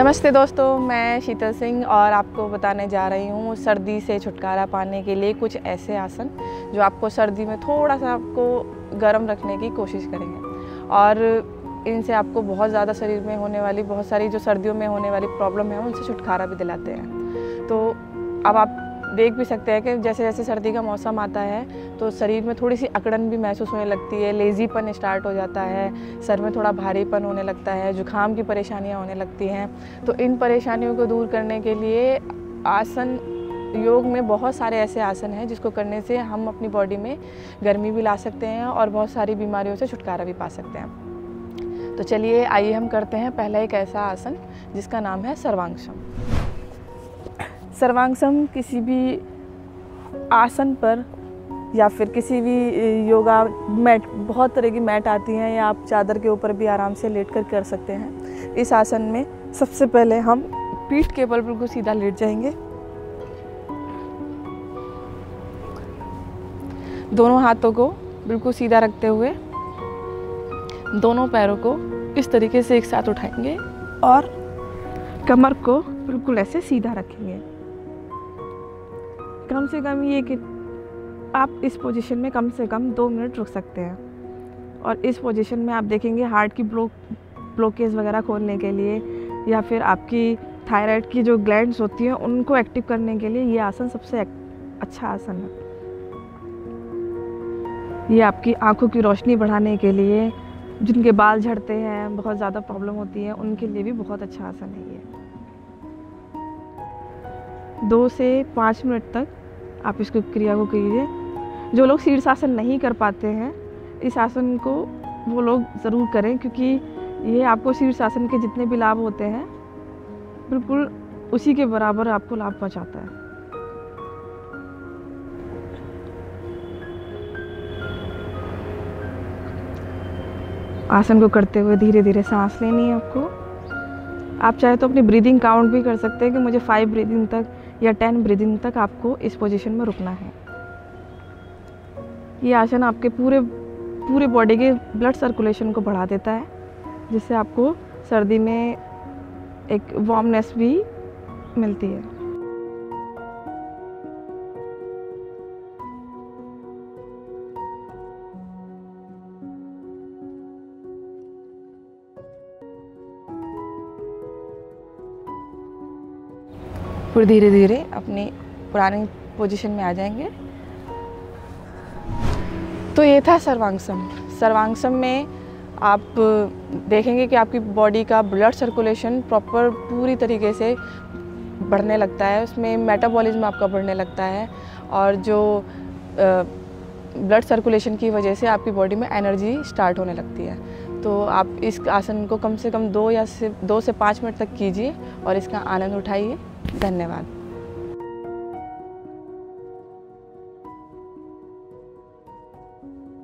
नमस्ते दोस्तों, मैं शीतल सिंह और आपको बताने जा रही हूँ सर्दी से छुटकारा पाने के लिए कुछ ऐसे आसन जो आपको सर्दी में थोड़ा सा आपको गर्म रखने की कोशिश करेंगे। और इनसे आपको बहुत ज़्यादा शरीर में होने वाली, बहुत सारी जो सर्दियों में होने वाली प्रॉब्लम है, उनसे छुटकारा भी दिलाते हैं। तो अब आप देख भी सकते हैं कि जैसे जैसे सर्दी का मौसम आता है तो शरीर में थोड़ी सी अकड़न भी महसूस होने लगती है लेज़ीपन स्टार्ट हो जाता है, सर में थोड़ा भारीपन होने लगता है, जुकाम की परेशानियाँ होने लगती हैं। तो इन परेशानियों को दूर करने के लिए आसन, योग में बहुत सारे ऐसे आसन हैं जिसको करने से हम अपनी बॉडी में गर्मी भी ला सकते हैं और बहुत सारी बीमारियों से छुटकारा भी पा सकते हैं। तो चलिए आइए हम करते हैं पहला एक ऐसा आसन जिसका नाम है सर्वांगशम सर्वांगसम किसी भी आसन पर या फिर किसी भी योगा मैट, बहुत तरह की मैट आती हैं या आप चादर के ऊपर भी आराम से लेट कर कर सकते हैं। इस आसन में सबसे पहले हम पीठ के बल बिल्कुल सीधा लेट जाएँगे। दोनों हाथों को बिल्कुल सीधा रखते हुए दोनों पैरों को इस तरीके से एक साथ उठाएँगे और कमर को बिल्कुल ऐसे सीधा रखेंगे। कम से कम ये कि आप इस पोजीशन में कम से कम दो मिनट रुक सकते हैं। और इस पोजीशन में आप देखेंगे हार्ट की ब्लॉक ब्लॉकेज वगैरह खोलने के लिए या फिर आपकी थायराइड की जो ग्लैंड्स होती हैं, उनको एक्टिव करने के लिए ये आसन सबसे अच्छा आसन है। ये आपकी आँखों की रोशनी बढ़ाने के लिए, जिनके बाल झड़ते हैं, बहुत ज़्यादा प्रॉब्लम होती है, उनके लिए भी बहुत अच्छा आसन है ये। दो से पाँच मिनट तक आप इसको क्रिया को कीजिए जो लोग शीर्षासन नहीं कर पाते हैं, इस आसन को वो लोग ज़रूर करें, क्योंकि ये आपको शीर्षासन के जितने भी लाभ होते हैं, बिल्कुल उसी के बराबर आपको लाभ पहुंचाता है। आसन को करते हुए धीरे धीरे सांस लेनी है आपको। आप चाहे तो अपनी ब्रीदिंग काउंट भी कर सकते हैं कि मुझे फाइव ब्रीदिंग तक या टेन ब्रीदिंग तक आपको इस पोजीशन में रुकना है। ये आसन आपके पूरे पूरे बॉडी के ब्लड सर्कुलेशन को बढ़ा देता है, जिससे आपको सर्दी में एक वार्मनेस भी मिलती है। फिर धीरे धीरे अपनी पुरानी पोजीशन में आ जाएँगे। तो ये था सर्वांगसम। सर्वांगसम में आप देखेंगे कि आपकी बॉडी का ब्लड सर्कुलेशन प्रॉपर पूरी तरीके से बढ़ने लगता है। उसमें मेटाबॉलिज्म आपका बढ़ने लगता है और जो ब्लड सर्कुलेशन की वजह से आपकी बॉडी में एनर्जी स्टार्ट होने लगती है। तो आप इस आसन को कम से कम दो या से, दो से पाँच मिनट तक कीजिए और इसका आनंद उठाइए। धन्यवाद।